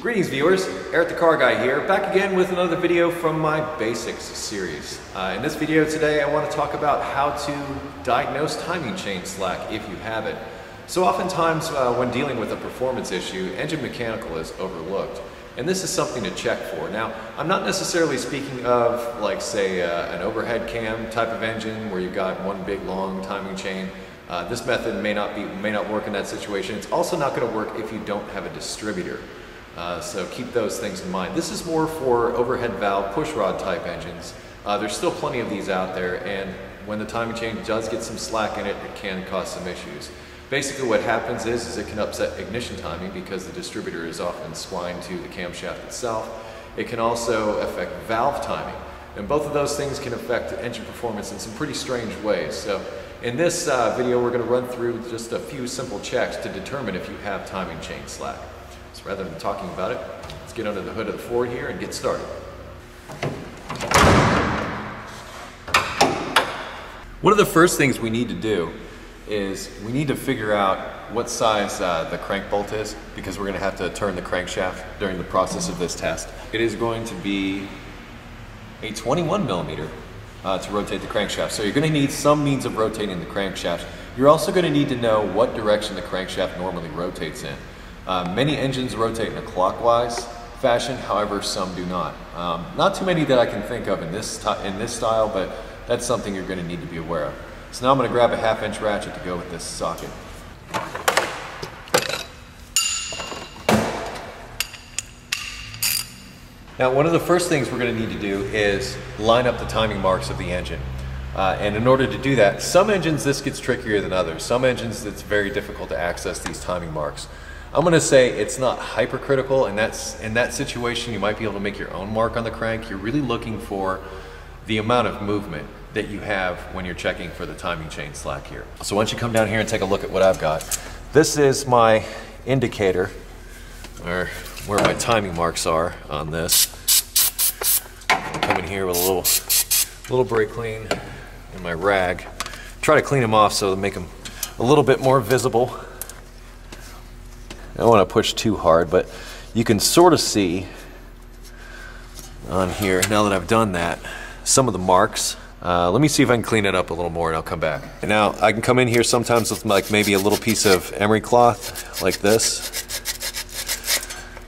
Greetings viewers, Eric the Car Guy here, back again with another video from my Basics series. Uh, in this video today I want to talk about how to diagnose timing chain slack if you have it. So oftentimes uh, when dealing with a performance issue, engine mechanical is overlooked. And this is something to check for. Now, I'm not necessarily speaking of like say uh, an overhead cam type of engine where you've got one big long timing chain. Uh, this method may not, be, may not work in that situation. It's also not going to work if you don't have a distributor. Uh, so keep those things in mind. This is more for overhead valve pushrod type engines. Uh, there's still plenty of these out there and when the timing chain does get some slack in it, it can cause some issues. Basically what happens is, is it can upset ignition timing because the distributor is often splined to the camshaft itself. It can also affect valve timing. And both of those things can affect engine performance in some pretty strange ways. So in this uh, video, we're going to run through just a few simple checks to determine if you have timing chain slack. Rather than talking about it, let's get under the hood of the Ford here and get started. One of the first things we need to do is we need to figure out what size uh, the crank bolt is because we're going to have to turn the crankshaft during the process of this test. It is going to be a 21 millimeter uh, to rotate the crankshaft. So you're going to need some means of rotating the crankshaft. You're also going to need to know what direction the crankshaft normally rotates in. Uh, many engines rotate in a clockwise fashion, however some do not. Um, not too many that I can think of in this, in this style, but that's something you're going to need to be aware of. So now I'm going to grab a half inch ratchet to go with this socket. Now one of the first things we're going to need to do is line up the timing marks of the engine. Uh, and in order to do that, some engines this gets trickier than others. Some engines it's very difficult to access these timing marks. I'm going to say it's not hypercritical and that's in that situation you might be able to make your own mark on the crank. You're really looking for the amount of movement that you have when you're checking for the timing chain slack here. So once you come down here and take a look at what I've got, this is my indicator, or where my timing marks are on this. Come in here with a little, little brake clean and my rag. Try to clean them off so to make them a little bit more visible. I don't want to push too hard, but you can sort of see on here, now that I've done that, some of the marks uh, let me see if I can clean it up a little more and I'll come back. And now I can come in here sometimes with like maybe a little piece of emery cloth like this.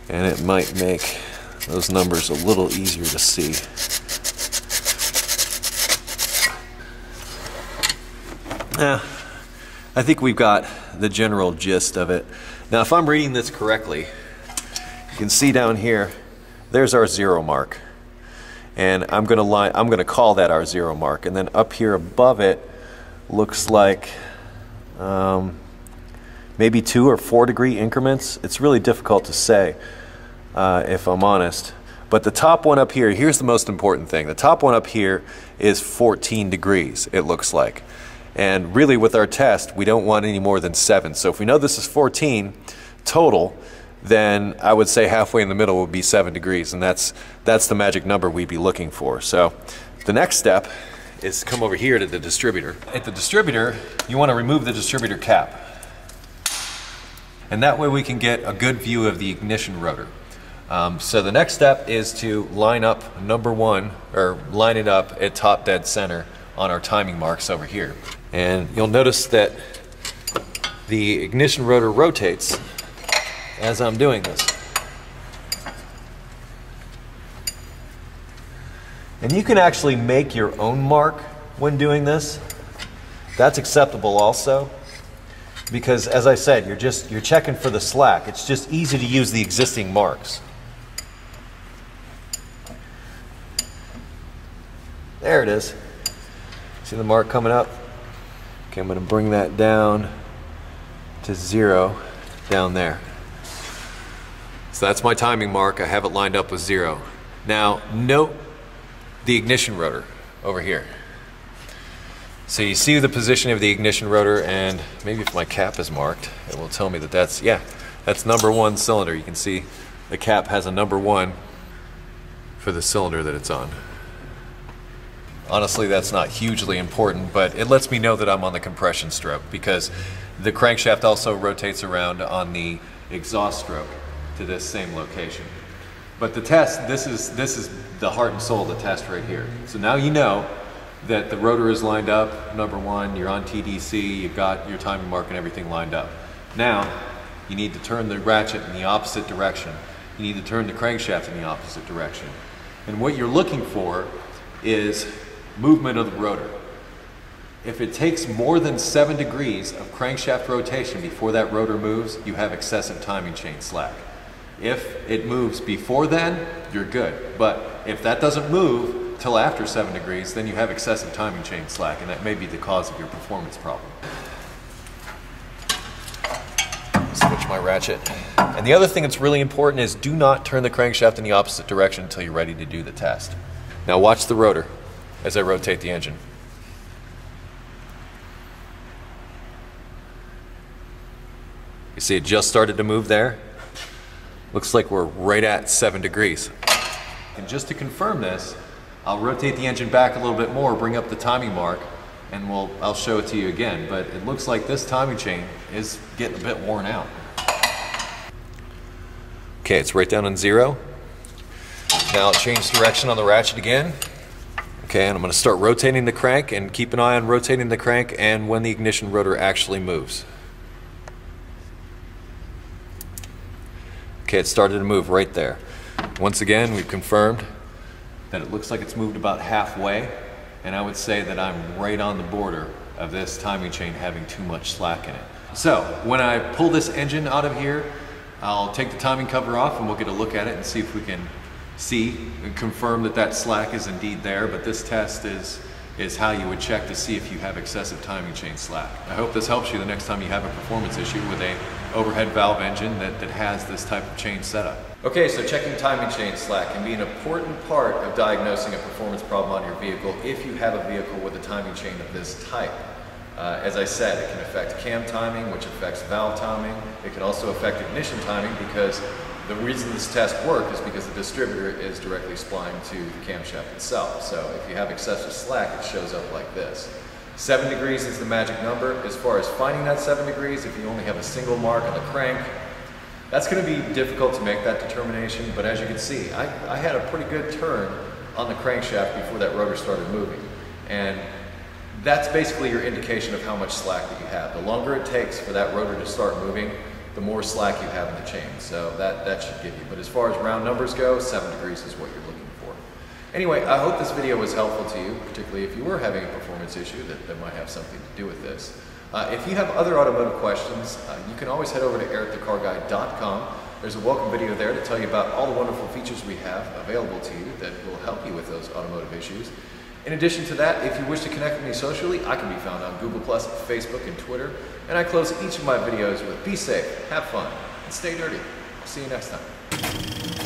And it might make those numbers a little easier to see. Yeah, I think we've got the general gist of it. Now if I'm reading this correctly, you can see down here, there's our zero mark and I'm gonna line, I'm gonna call that our zero mark. And then up here above it looks like um, maybe two or four degree increments. It's really difficult to say uh, if I'm honest. But the top one up here, here's the most important thing. The top one up here is 14 degrees, it looks like. And really with our test, we don't want any more than seven. So if we know this is 14 total, then I would say halfway in the middle would be seven degrees, and that's, that's the magic number we'd be looking for. So the next step is to come over here to the distributor. At the distributor, you want to remove the distributor cap. And that way we can get a good view of the ignition rotor. Um, so the next step is to line up number one, or line it up at top dead center on our timing marks over here. And you'll notice that the ignition rotor rotates as I'm doing this. And you can actually make your own mark when doing this. That's acceptable also. Because as I said, you're just you're checking for the slack. It's just easy to use the existing marks. There it is. See the mark coming up? Okay, I'm to bring that down to zero down there. So that's my timing mark. I have it lined up with zero. Now note the ignition rotor over here. So you see the position of the ignition rotor and maybe if my cap is marked, it will tell me that that's, yeah, that's number one cylinder. You can see the cap has a number one for the cylinder that it's on. Honestly, that's not hugely important, but it lets me know that I'm on the compression stroke because the crankshaft also rotates around on the exhaust stroke. to this same location. But the test, this is, this is the heart and soul of the test right here. So now you know that the rotor is lined up, number one, you're on TDC, you've got your timing mark and everything lined up. Now, you need to turn the ratchet in the opposite direction. You need to turn the crankshaft in the opposite direction. And what you're looking for is movement of the rotor. If it takes more than seven degrees of crankshaft rotation before that rotor moves, you have excessive timing chain slack. If it moves before then, you're good. But if that doesn't move till after seven degrees, then you have excessive timing chain slack, and that may be the cause of your performance problem. Switch my ratchet. And the other thing that's really important is do not turn the crankshaft in the opposite direction until you're ready to do the test. Now watch the rotor as I rotate the engine. You see it just started to move there? Looks like we're right at seven degrees. And just to confirm this, I'll rotate the engine back a little bit more, bring up the timing mark, and we'll, I'll show it to you again. But it looks like this timing chain is getting a bit worn out. Okay, it's right down on zero. Now change direction on the ratchet again. Okay, and I'm going to start rotating the crank and keep an eye on rotating the crank and when the ignition rotor actually moves. Okay, it started to move right there. Once again, we've confirmed that it looks like it's moved about halfway, and I would say that I'm right on the border of this timing chain having too much slack in it. So, when I pull this engine out of here, I'll take the timing cover off and we'll get a look at it and see if we can see and confirm that that slack is indeed there, but this test is, is how you would check to see if you have excessive timing chain slack. I hope this helps you the next time you have a performance issue with a overhead valve engine that, that has this type of chain setup. Okay, so checking timing chain slack can be an important part of diagnosing a performance problem on your vehicle if you have a vehicle with a timing chain of this type. Uh, as I said, it can affect cam timing, which affects valve timing. It can also affect ignition timing because the reason this test worked is because the distributor is directly splined to the camshaft itself. So if you have excessive slack, it shows up like this. Seven degrees is the magic number. As far as finding that seven degrees, if you only have a single mark on the crank, that's going to be difficult to make that determination, but as you can see, I, I had a pretty good turn on the crankshaft before that rotor started moving. And that's basically your indication of how much slack that you have. The longer it takes for that rotor to start moving, the more slack you have in the chain. So that, that should give you. But as far as round numbers go, 7 degrees is what you're looking for. Anyway, I hope this video was helpful to you, particularly if you were having a performance issue that, that might have something to do with this. Uh, if you have other automotive questions, uh, you can always head over to ericthecarguy.com. There's a welcome video there to tell you about all the wonderful features we have available to you that will help you with those automotive issues. In addition to that, if you wish to connect with me socially, I can be found on Google+, Facebook, and Twitter. And I close each of my videos with be safe, have fun, and stay dirty. See you next time.